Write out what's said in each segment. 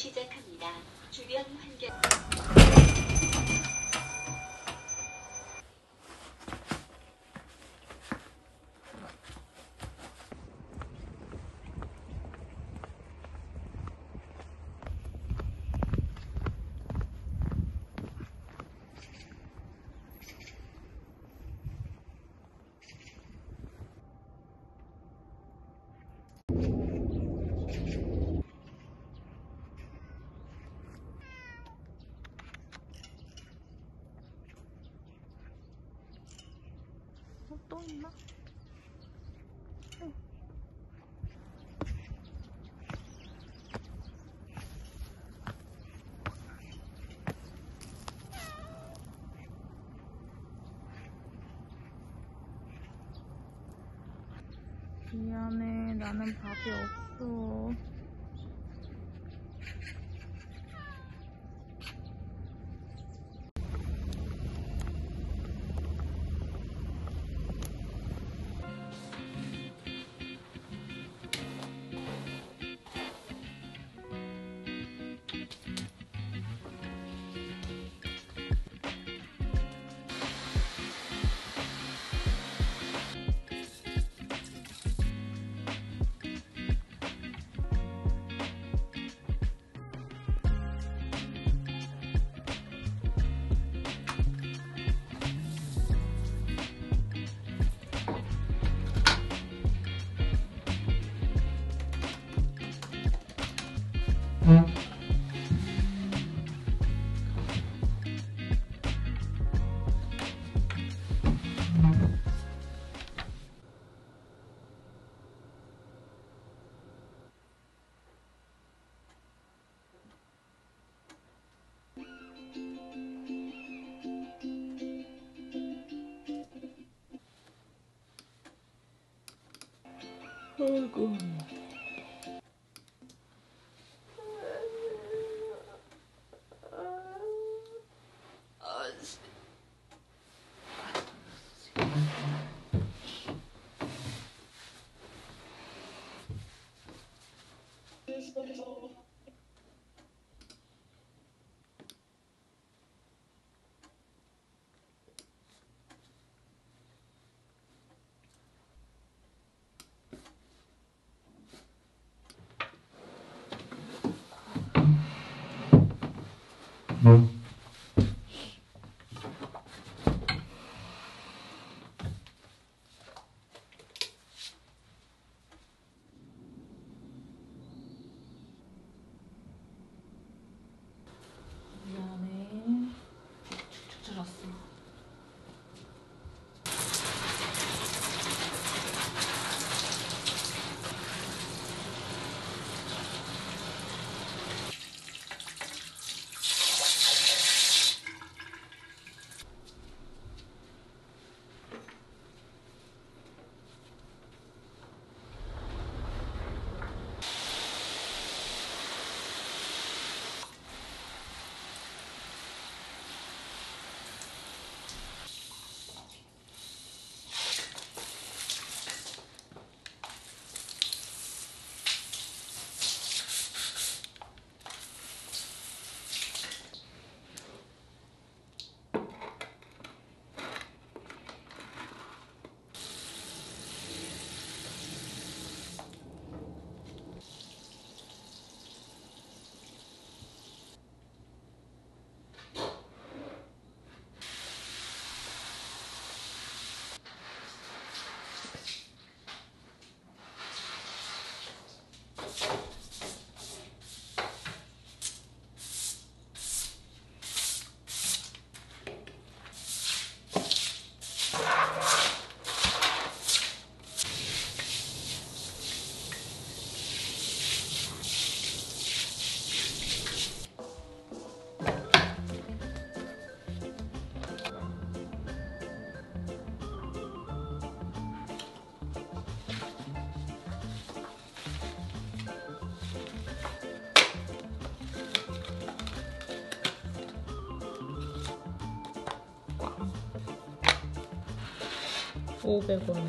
시작합니다. 주변 환경 미안해, 나는 밥이 없어. 아이고. 미안해. 축축 들었어. 오백 원.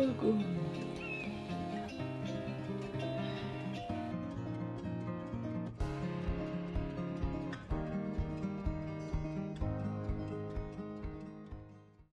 아이고